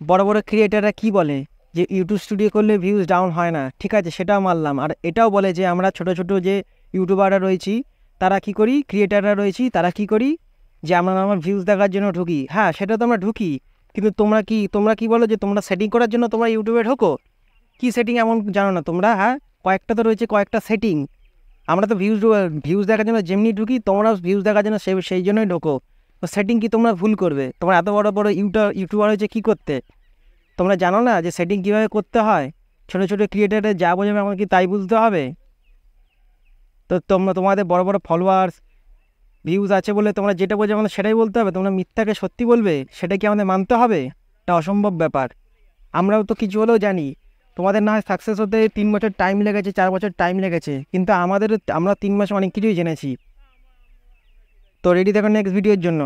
বড় বড় ক্রিয়েটাররা কি বলে? যে ইউটিউব স্টুডিও করলে ভিউজ ডাউন হয় না। ঠিক আছে, সেটাও মানলাম। আর এটাও বলে যে আমরা ছোট ছোট যে ইউটিউবাররা রয়েছি, তারা কি করি? ক্রিয়েটাররা রয়েছি, তারা কি করি? যে আমরা আমার ভিউজ দেখার জন্য ঢুকি। হ্যাঁ সেটা তো আমরা ঢুকি। কিন্তু তোমরা কি তোমরা কি বলো যে তোমরা সেটিং করার জন্য তোমরা ইউটিউবে ঢোকো? কি সেটিং এমন জানো না তোমরা? হ্যাঁ কয়েকটা তো রয়েছে, কয়েকটা সেটিং আমরা তো ভিউজ ভিউজ দেখার জন্য যেমনি ঢুকি, তোমরাও ভিউজ দেখার জন্য সেই সেই জন্যই ঢোকো। তো সেটিং কি তোমরা ভুল করবে? তোমরা এত বড় বড় ইউটার ইউটিউবার হয়েছে কী করতে? তোমরা জানো না যে সেটিং কীভাবে করতে হয়? ছোটো ছোটো ক্রিয়েটারে যা বোঝাবে আমাকে কি তাই বুঝতে হবে? তো তোমরা, তোমাদের বড় বড় ফলোয়ার্স ভিউজ আছে বলে তোমরা যেটা বোঝো আমাদের সেটাই বলতে হবে? তোমরা মিথ্যাকে সত্যি বলবে? সেটা কি আমাদের মানতে হবে? এটা অসম্ভব ব্যাপার। আমরাও তো কিছু হলেও জানি। তোমাদের না সাকসেস হতে তিন বছর টাইম লেগেছে, চার বছর টাইম লেগেছে। কিন্তু আমাদের, আমরা তিন মাসে অনেক কিছুই জেনেছি। তো রেডি থাকুন নেক্সট ভিডিওর জন্য।